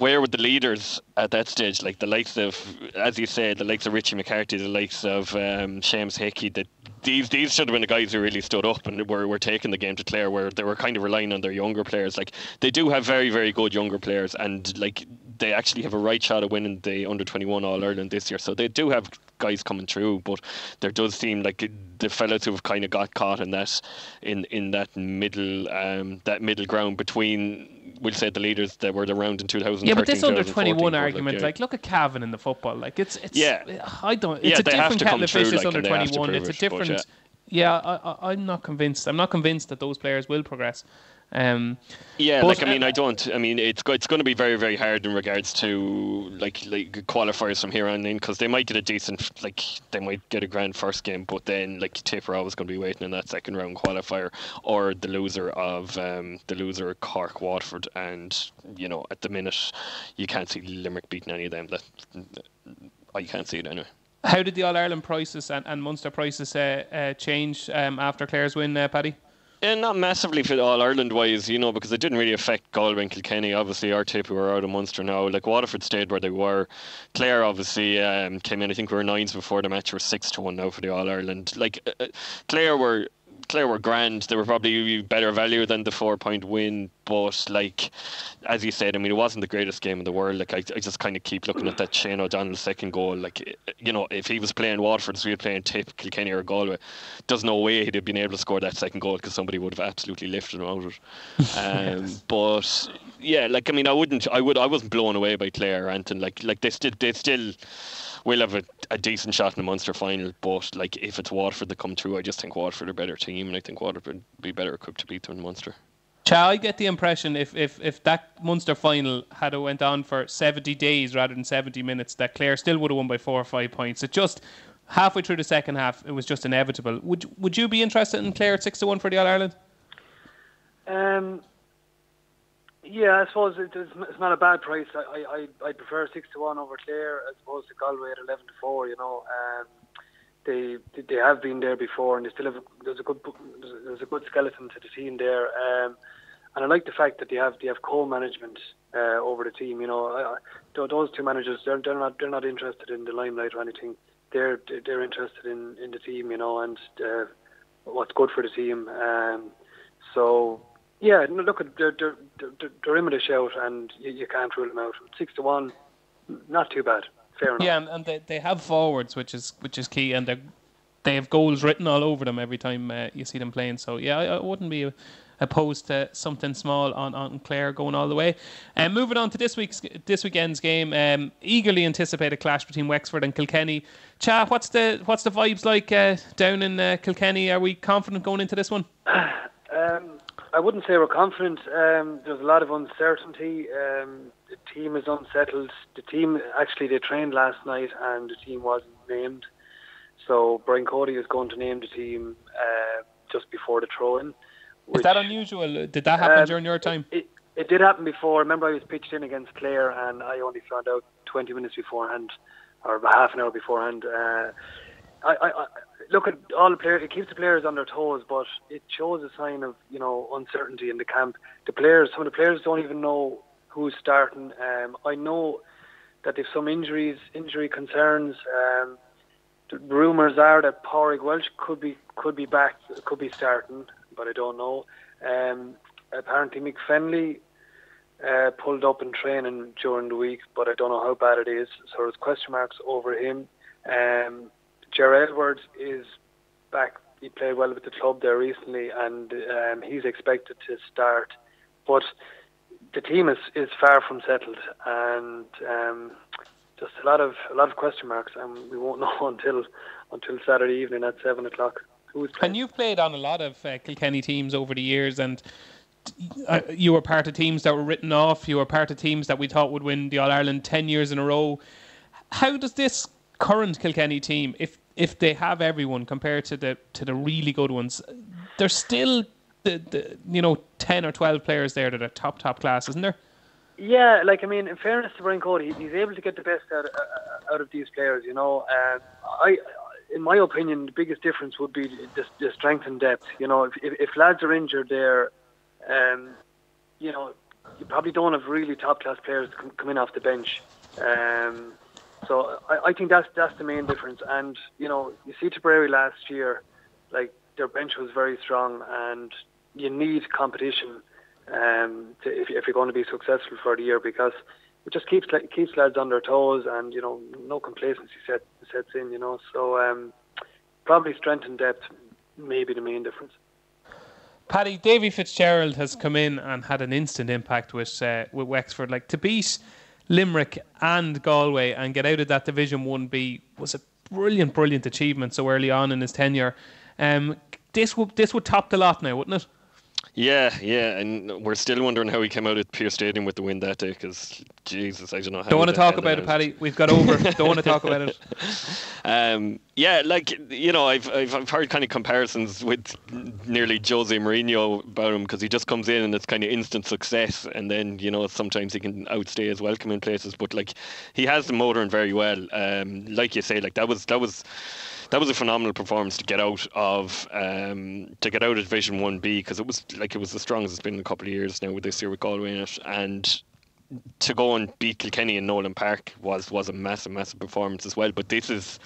Where were the leaders at that stage? Like the likes of, as you said, the likes of Richie McCarthy, the likes of um, Hickey. That these these should have been the guys who really stood up and were, were taking the game to Clare, where they were kind of relying on their younger players. Like they do have very very good younger players, and like they actually have a right shot of winning the under twenty one All Ireland this year. So they do have guys coming through, but there does seem like the fellas who have kind of got caught in that in in that middle um, that middle ground between. We'll say the leaders that were around in 2013. Yeah, but this under 21 but, argument, yeah. like, look at Cavan in the football. Like, it's, it's, Yeah. I don't, it's Yeah, a different kettle of fish. It's like, under and they have to 21. prove It's a but different, yeah, I, I, I'm not convinced. I'm not convinced that those players will progress. Um, Yeah, But, like I mean, uh, I don't. I mean, it's it's going to be very very hard in regards to like like qualifiers from here on in because they might get a decent like they might get a grand first game, but then like Tipper always going to be waiting in that second round qualifier or the loser of um, the loser Cork Waterford, and you know at the minute you can't see Limerick beating any of them. That I can't see it anyway. how did the All Ireland prices and, and Munster prices uh, uh, change um, after Clare's win, uh, Paddy? And not massively for All Ireland wise, you know, because it didn't really affect Galway and Kilkenny. Obviously, our tip who are out of Munster now. Like Waterford stayed where they were. Clare obviously um, came in. I think we were nines before the match. We're six to one now for the All Ireland. Like uh, uh, Clare were. Clare were grand. They were probably better value than the four point win, but like as you said, I mean, it wasn't the greatest game in the world. Like I, I just kind of keep looking at that Shane O'Donnell second goal. Like you know, if he was playing Waterford, so he was playing Tip, Kilkenny or Galway, there's no way he'd have been able to score that second goal because somebody would have absolutely lifted him out of it. Um, But yeah, like I mean, I wouldn't, I would, I wasn't blown away by Clare or anything. Like like they still, they still will have a, a decent shot in the Munster final. But like if it's Waterford that come through, I just think Waterford are a better team, and I think Waterford would be better equipped to beat them in Munster. Cha, I get the impression if, if, if that Munster final had it went on for 70 days rather than 70 minutes, that Clare still would have won by four or five points. It just, halfway through the second half, it was just inevitable. Would would you be interested in Clare at six to one for the All Ireland? Um, yeah, I suppose it, it's, not a bad price. I, I I prefer six to one over Clare as opposed to Galway at eleven to four. You know, um, they they have been there before, and they still have there's a good there's a good skeleton to the team there. Um, and I like the fact that they have they have co-management uh, over the team. You know, I, those two managers they're, they're not they're not interested in the limelight or anything. They're they're interested in, in the team. You know, and uh, what's good for the team. Um, so yeah, no, look, they're, they're, they're, they're in with a shout, and you, you can't rule them out. Six to one, not too bad. Fair enough. Yeah, and, and they, they have forwards, which is which is key, and they they have goals written all over them every time uh, you see them playing. So yeah, I, I wouldn't be opposed to something small on, on Clare going all the way. And uh, moving on to this week's this weekend's game, um, eagerly anticipated clash between Wexford and Kilkenny. Cha, what's the what's the vibes like uh, down in uh, Kilkenny? Are we confident going into this one? Um, I wouldn't say we're confident. Um, there's a lot of uncertainty. Um, the team is unsettled. The team actually they trained last night and the team wasn't named. So Brian Cody is going to name the team uh, just before the throw-in. Is that unusual? Did that happen um, during your time? It, it, did happen before. Remember, I was pitched in against Clare, and I only found out 20 minutes beforehand, or half an hour beforehand. Uh, I, I, look at all the players. It keeps the players on their toes, but it shows a sign of you know uncertainty in the camp. The players, some of the players don't even know who's starting. Um, I know that if some injuries, injury concerns. Um, the rumours are that Pádraig Walsh could be could be back, could be starting, but I don't know. Um, apparently, Mick uh, pulled up in training during the week, but I don't know how bad it is. So there's question marks over him. Um, Ger Aylward is back. He played well with the club there recently, and um, he's expected to start. But the team is, is far from settled, and um, just a lot of a lot of question marks, and we won't know until until Saturday evening at seven o'clock. Who's and you've played on a lot of uh, Kilkenny teams over the years, and uh, you were part of teams that were written off. You were part of teams that we thought would win the All Ireland ten years in a row. How does this current Kilkenny team, if if they have everyone compared to the to the really good ones, there's still the, the you know ten or twelve players there that are top top class, isn't there? Yeah, like I mean, in fairness to Brian Cody, he's able to get the best out of, uh, out of these players. You know, um, I, in my opinion, the biggest difference would be the, the strength and depth. You know, if, if, if lads are injured there, um, you know, you probably don't have really top class players come, come in off the bench. Um, so I, I think that's that's the main difference. And you know, you see Tipperary last year, like their bench was very strong, and you need competition um, to, if, if you're going to be successful for the year because it just keeps keeps lads on their toes, and you know, no complacency set, sets in. You know, so um, probably strength and depth may be the main difference. Paddy Davy Fitzgerald has come in and had an instant impact with uh, with Wexford. Like to beat Limerick and Galway and get out of that Division One B was a brilliant, brilliant achievement so early on in his tenure. Um, this would this would top the lot now, wouldn't it? Yeah, yeah, and we're still wondering how he came out at Pearse Stadium with the win that day because Jesus, I don't know. How don't want to talk about it, Paddy. We've got over. don't want to talk about it. Um, yeah, like you know, I've, I've I've heard kind of comparisons with nearly Jose Mourinho about him because he just comes in and it's kind of instant success, and then you know sometimes he can outstay his welcome in places. But like he has the motor and very well. Um, like you say, like that was that was that was a phenomenal performance to get out of um, to get out of Division One B because it was like it was the strongest it's been in a couple of years now with this year with Galway in it, and to go and beat Kilkenny in Nolan Park was was a massive, massive performance as well. But this is,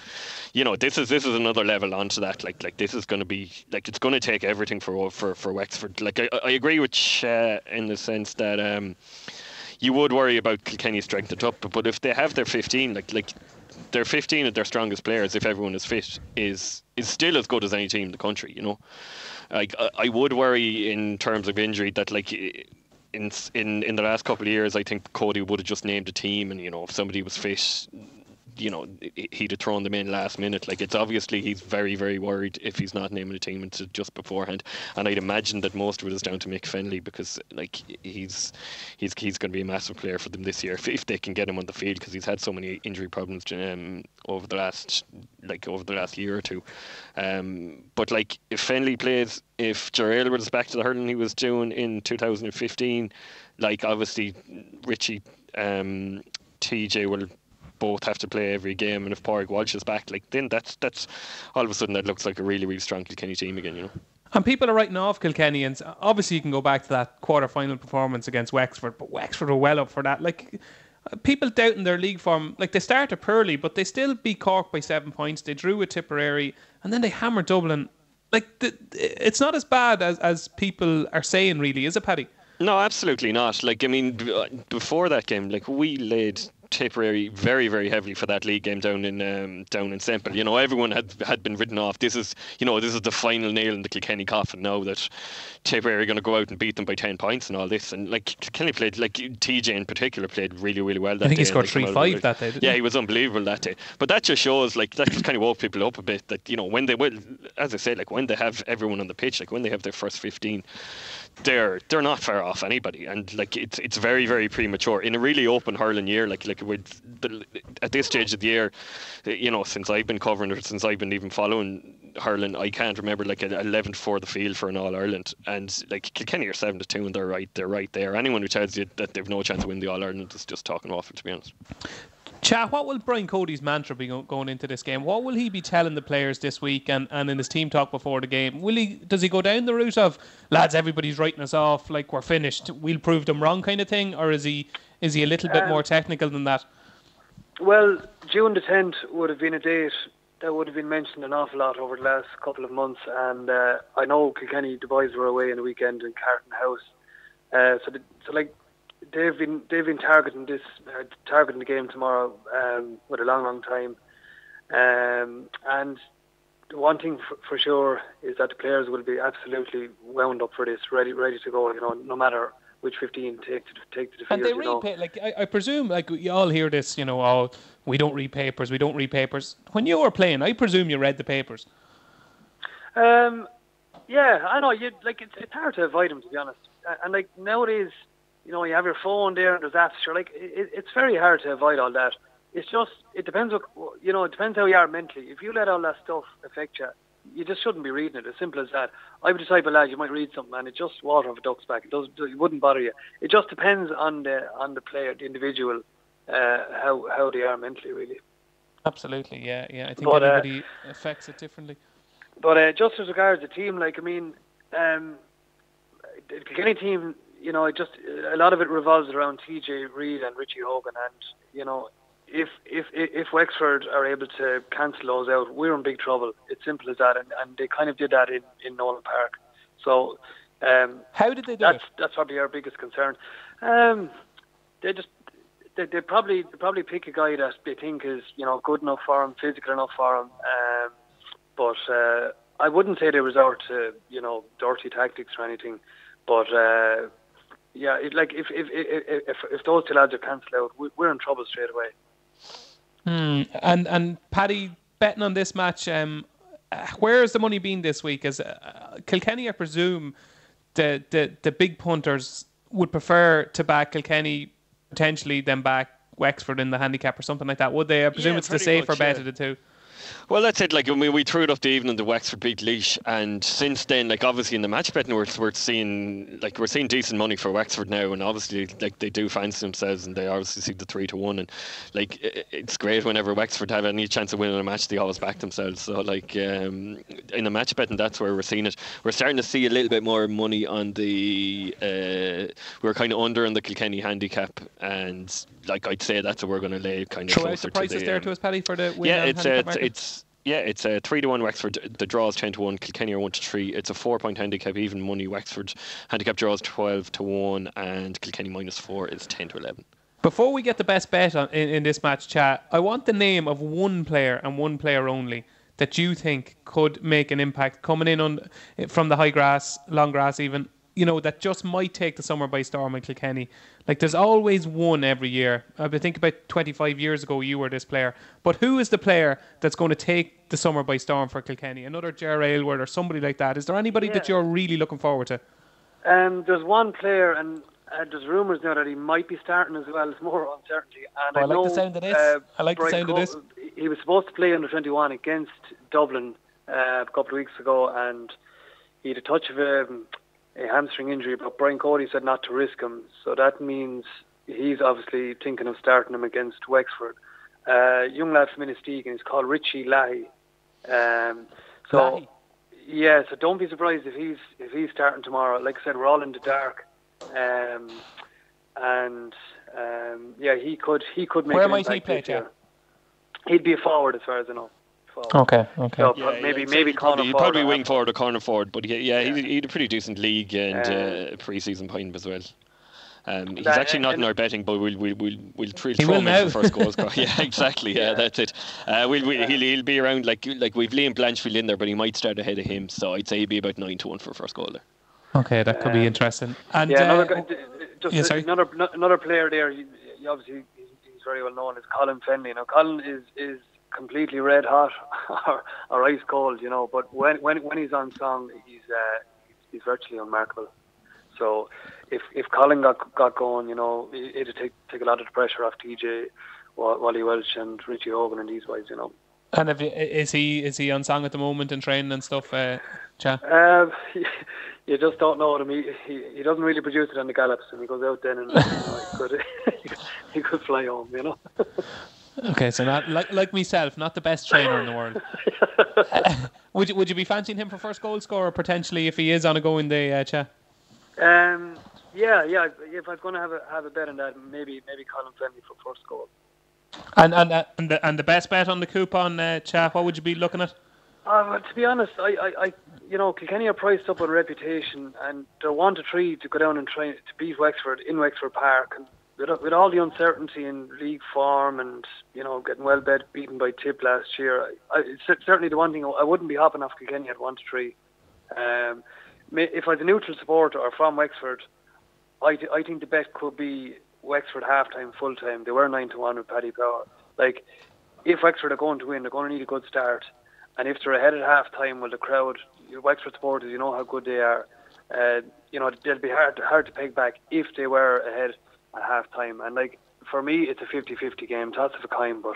you know, this is this is another level onto that. Like like this is going to be like it's going to take everything for for for Wexford. Like I, I agree with in the sense that. Um, you would worry about Kilkenny strength up, but if they have their 15, like like their 15 of their strongest players, if everyone is fit, is is still as good as any team in the country. You know, like I would worry in terms of injury that like in in in the last couple of years, I think Cody would have just named a team, and you know if somebody was fit, you know he'd have thrown them in last minute. Like it's obviously he's very very worried if he's not naming a team until just beforehand. And I'd imagine that most of it is down to Mick Fennelly because like he's he's he's going to be a massive player for them this year if, if they can get him on the field because he's had so many injury problems um, over the last like over the last year or two. Um, but like if Fennelly plays, if Ger was back to the hurling he was doing in 2015, like obviously Richie um, TJ will both have to play every game, and if Pádraig Walsh is back, like then that's that's all of a sudden that looks like a really really strong Kilkenny team again, you know. And people are writing off Kilkenny, and obviously you can go back to that quarter final performance against Wexford, but Wexford were well up for that. Like people doubting their league form, like they started poorly, but they still beat Cork by seven points. They drew with Tipperary, and then they hammered Dublin. Like the, it's not as bad as as people are saying, really, is it, Paddy? No, absolutely not. Like I mean, uh, before that game, like we laid Tipperary very, very heavily for that league game down in um, down in Semple. You know, everyone had had been written off. This is, you know, this is the final nail in the Kilkenny coffin now that Tipperary are going to go out and beat them by ten points and all this. And like Kilkenny played, like TJ in particular played really, really well. That I think day, he scored three five that day. yeah, he? he was unbelievable that day. But that just shows, like, that just kind of woke people up a bit. That you know, when they will, as I said, like when they have everyone on the pitch, like when they have their first fifteen they're they're not far off anybody, and like it's it's very very premature in a really open hurling year. Like like with the, at this stage of the year, you know, since I've been covering it, since I've been even following hurling, I can't remember like an 11 for the field for an All Ireland, and like Kilkenny are seven to two, and they're right they're right there. Anyone who tells you that they've no chance to win the All Ireland is just talking waffle, to be honest. Chat, what will Brian Cody's mantra be going into this game? What will he be telling the players this week and, and in his team talk before the game? Will he does he go down the route of lads, everybody's writing us off, like we're finished, we'll prove them wrong kind of thing, or is he is he a little bit um, more technical than that? Well, June the tenth would have been a date that would have been mentioned an awful lot over the last couple of months, and uh, I know Kilkenny, the boys were away in the weekend in Carton House, uh, so the, so like they've been they've been targeting this uh, targeting the game tomorrow um, with a long long time, um, and the one thing for, for, sure is that the players will be absolutely wound up for this, ready ready to go. You know, no matter which 15 take to take to the field. And they read know. like I, I, presume, like you all hear this, you know, oh, we don't read papers, we don't read papers. When you were playing, I presume you read the papers. Um, yeah, I know. You like it's, it's hard to avoid them to be honest, and like nowadays you know, you have your phone there and there's apps. You're like, it, it's very hard to avoid all that. It's just, it depends what, you know, it depends how you are mentally. If you let all that stuff affect you, you just shouldn't be reading it. As simple as that. I'm the type of lad you might read something and it just water off a duck's back. It does, it wouldn't bother you. It just depends on the on the player, the individual, uh, how how they are mentally, really. Absolutely, yeah, yeah. I think but, everybody uh, affects it differently. But uh, just as regards the team, like I mean, um, any team you know, it just a lot of it revolves around TJ Reid and Richie Hogan, and you know, if if if Wexford are able to cancel those out, we're in big trouble. It's simple as that, and, and they kind of did that in in Nolan Park. So, um, how did they do that's, it? That's probably our biggest concern. Um, they just they they probably they probably pick a guy that they think is you know good enough for him, physical enough for him. Um, but uh, I wouldn't say they resort to you know dirty tactics or anything. But uh, yeah, it, like if if, if if if those two lads are cancelled out, we're in trouble straight away. Hmm. And and Paddy betting on this match. Um, has the money been this week? As uh, Kilkenny, I presume, the, the the big punters would prefer to back Kilkenny potentially than back Wexford in the handicap or something like that. Would they? I presume yeah, it's the safer much, bet yeah. of the two. Well, that's it. Like, I mean, we threw it up the evening the Wexford beat Laois, and since then, like, obviously in the match betting, we're, we're seeing like we're seeing decent money for Wexford now, and obviously, like, they do fancy themselves, and they obviously see the three to one, and like, it's great whenever Wexford have any chance of winning a match, they always back themselves. So, like, um, in the match betting, that's where we're seeing it. We're starting to see a little bit more money on the. Uh, we're kind of under on the Kilkenny handicap, and like I'd say that's what we're going to lay kind of. Throw out the prices the, there um, to us, Paddy, for the win yeah, it's uh, it's yeah, it's a three to one Wexford. The draw is ten to one. Kilkenny are one to three. It's a four point handicap, even money. Wexford handicap draws twelve to one, and Kilkenny minus four is ten to eleven. Before we get the best bet on, in, in this match, chat, I want the name of one player and one player only that you think could make an impact coming in on from the high grass, long grass, even you know, that just might take the summer by storm in Kilkenny. Like, there's always one every year. I think about 25 years ago, you were this player. But who is the player that's going to take the summer by storm for Kilkenny? Another Ger Aylward or somebody like that? Is there anybody Yeah. that you're really looking forward to? Um, there's one player, and uh, there's rumours now that he might be starting as well. It's more uncertainty. And Oh, I like the sound of this. Uh, I like the Brian sound of this. He was supposed to play under 21 against Dublin uh, a couple of weeks ago, and he had a touch of a, a hamstring injury. But Brian Cody said not to risk him, so that means he's obviously thinking of starting him against Wexford. Uh, young lad from Innistegan, he's called Richie Leahy. Um, so. Yeah, so don't be surprised if he's if he's starting tomorrow. Like I said, we're all in the dark, um, and um, yeah, he could he could make. Where might he play? He'd be a forward, as far as I know. Forward. Okay, okay. So Yeah, maybe yeah, maybe he'd corner probably, he'd forward probably wing half. forward or corner forward, but he, yeah, Yeah. He'd, he'd a pretty decent league and Um, uh, pre-season point as well. Um, he's That- actually not in our betting, but we'll we'll we'll, we'll throw him will in now. for first goal scorer. Yeah, exactly. Yeah, Yeah. that's it. Uh, we'll, we'll, he'll, he'll be around like like we've Liam Blanchfield in there, but he might start ahead of him. So I'd say he'd be about nine to one for first goal there. Okay, that could be Um, interesting. And yeah, uh, another, guy- d- d- just yeah, sorry. another another player there. You, you obviously, he's, he's very well known. Is Colin Fennelly. Now, Colin is is completely red hot or, or ice cold, you know. But when when when he's on song, he's uh, he's, virtually unmarkable. So if if Colin got got going, you know, it, it'd take take a lot of the pressure off TJ, Wally Welch, and Richie Hogan and these guys, you know. and if, is he is he on song at the moment and training and stuff? Uh, Cha? Um, you just don't know him. He, he he doesn't really produce it on the gallops, and he goes out then and you know, he could he could fly home, you know. Okay, so not like like myself, not the best trainer in the world. would you would you be fancying him for first goal scorer potentially if he is on a going day, uh, Cha? Um, yeah, yeah. If I was going to have a have a bet on that, maybe maybe Colin Fennelly for first goal. And and uh, and the and the best bet on the coupon, uh, Cha, what would you be looking at? Uh, to be honest, I, I, I, you know, Kilkenny are priced up on reputation, and they're one to three to go down and try to beat Wexford in Wexford Park. And with, with all the uncertainty in league form, and you know, getting well bet beaten by Tip last year, I, cer- certainly the one thing I wouldn't be hopping off Kilkenny at one to three. Um, if I was a neutral supporter or from Wexford, I, I think the bet could be Wexford half time, full time. They were nine to one with Paddy Power. Like, if Wexford are going to win, they're going to need a good start. And if they're ahead at half time, well, the crowd, Wexford supporters, you know how good they are. Uh, you know, they'll be hard, hard to peg back if they were ahead at half time. And, like, for me, it's a 50 50 game, toss of a coin, but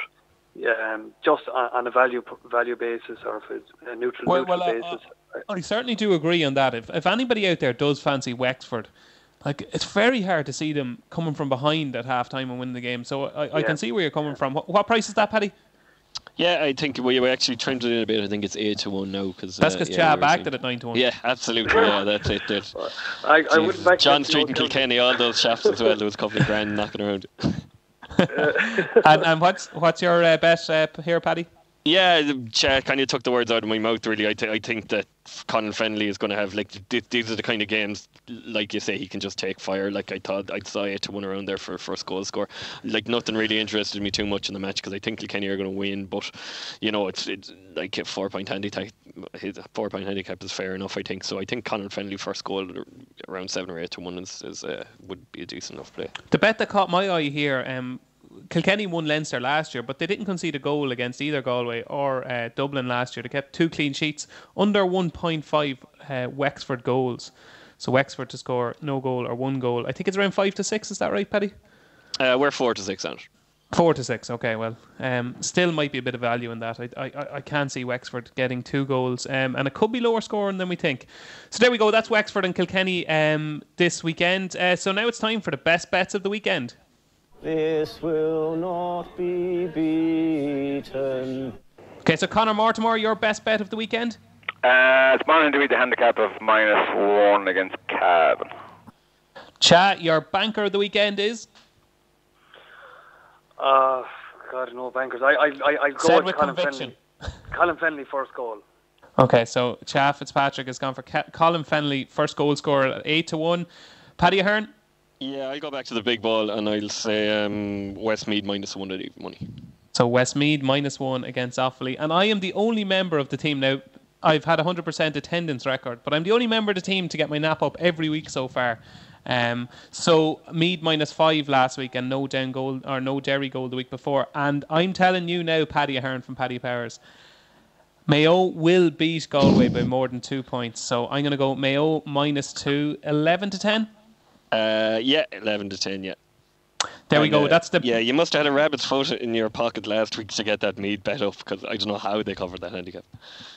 yeah, um, just on, on a value value basis or if it's a neutral, Well, neutral well, uh, basis. I certainly do agree on that. If if anybody out there does fancy Wexford, like it's very hard to see them coming from behind at half time and winning the game. So I, I Yeah. can see where you're coming from. What, what price is that, Paddy? Yeah, I think we, we actually trimmed it in a bit. I think it's eight to one now because That's because Cha backed it at nine to one. Yeah, absolutely. Yeah, that's it. That's, I, I wouldn't back John Street and down. Kilkenny, all those shafts as well. There was a couple of grand knocking around. and and what's what's your uh, bet uh, here, Paddy? Yeah, kind of took the words out of my mouth. Really, I, th- I think that Colin Fennelly is going to have like th- these are the kind of games, like you say, he can just take fire. Like I thought, I saw it to one around there for first goal score. Like nothing really interested me too much in the match because I think Kilkenny are going to win. But you know, it's it's like a four point handicap. His four point handicap is fair enough, I think. So I think Colin Fennelly first goal around seven or eight to one is, is uh, would be a decent enough play. The bet that caught my eye here, um, Kilkenny won Leinster last year, but they didn't concede a goal against either Galway or uh, Dublin last year. They kept two clean sheets, under 1.5 uh, Wexford goals. So Wexford to score no goal or one goal. I think it's around five to six. Is that right, Paddy? Uh, we're four to six on it. Four to six. Okay, well, um, still might be a bit of value in that. I I, I- I can see Wexford getting two goals, um, and it could be lower scoring than we think. So there we go. That's Wexford and Kilkenny um, this weekend. Uh, so now it's time for the best bets of the weekend. This will not be beaten. Okay, so Conor Mortimer, your best bet of the weekend. Uh, it's mine to be the handicap of minus one against Cavan. Cha, your banker of the weekend is Uh, God, no bankers. I, I, I, I go said with with Colin conviction. Fennelly. Colin Fennelly first goal. Okay, so Cha Fitzpatrick has gone for Ca- Colin Fennelly, first goal scorer at eight to one. Paddy Ahern, Yeah, I'll go back to the big ball and I'll say um, Westmeath minus one at even money. so Westmeath minus one against Offaly, and I am the only member of the team now. I've had a 100% attendance record, but I'm the only member of the team to get my nap up every week so far. Um, so Meath minus five last week and no down goal or no Derry goal the week before. And I'm telling you now, Paddy Ahern from Paddy Powers, Mayo will beat Galway by more than two points. So I'm going to go Mayo minus two, 11 to 10. Uh, yeah, eleven to ten. Yeah. There we go. uh, That's the yeah. You must have had a rabbit's foot in your pocket last week to get that Meath bet up because I don't know how they covered that handicap.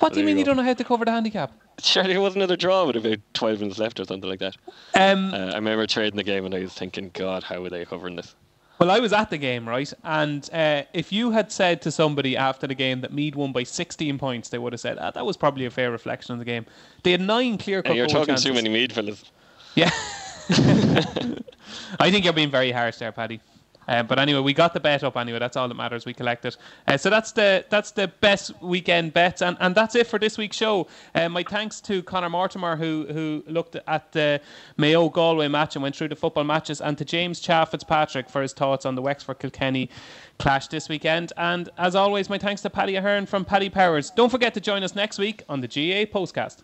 What do you mean you you don't know how to cover the handicap? Surely it was another draw with about twelve minutes left or something like that. Um, Uh, I remember trading the game and I was thinking, God, how are they covering this? Well, I was at the game, right? And uh, if you had said to somebody after the game that Meath won by 16 points, they would have said, ah, that was probably a fair reflection of the game. They had nine clear cut And you're talking chances. too many Meath fellas. Yeah. I think you're being very harsh there, Paddy. Uh, but anyway, we got the bet up anyway. That's all that matters. We collected. Uh, so that's the that's the best weekend bets, and, and that's it for this week's show. Uh, my thanks to Conor Mortimer who who looked at the Mayo Galway match and went through the football matches, and to James Cha Fitzpatrick for his thoughts on the Wexford Kilkenny clash this weekend. And as always, my thanks to Paddy Ahern from Paddy Powers. Don't forget to join us next week on the GAA Postcast.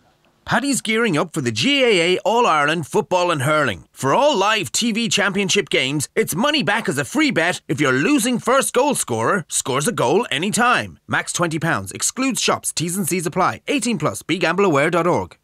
Paddy's gearing up for the GAA All Ireland Football and Hurling. For all live TV championship games, it's money back as a free bet if your losing first goal scorer scores a goal anytime. Max £20. Excludes shops. T's and C's apply. 18 plus. BeGambleAware.org.